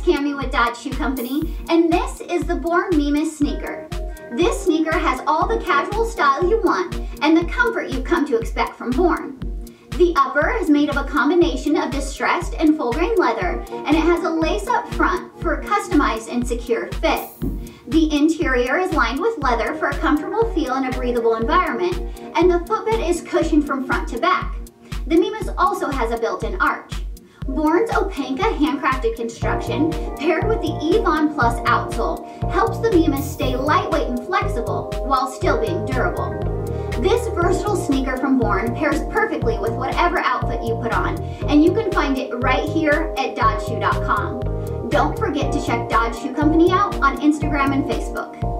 Cami with Dodds Shoe Company, and this is the Born Mimas sneaker. This sneaker has all the casual style you want and the comfort you've come to expect from Born. The upper is made of a combination of distressed and full grain leather, and it has a lace up front for a customized and secure fit. The interior is lined with leather for a comfortable feel in a breathable environment, and the footbed is cushioned from front to back. The Mimas also has a built-in arch. Born's Opanka handcrafted construction, paired with the Evon Plus outsole, helps the Mimas stay lightweight and flexible while still being durable. This versatile sneaker from Born pairs perfectly with whatever outfit you put on, and you can find it right here at doddsshoe.com. Don't forget to check Dodds Shoe Company out on Instagram and Facebook.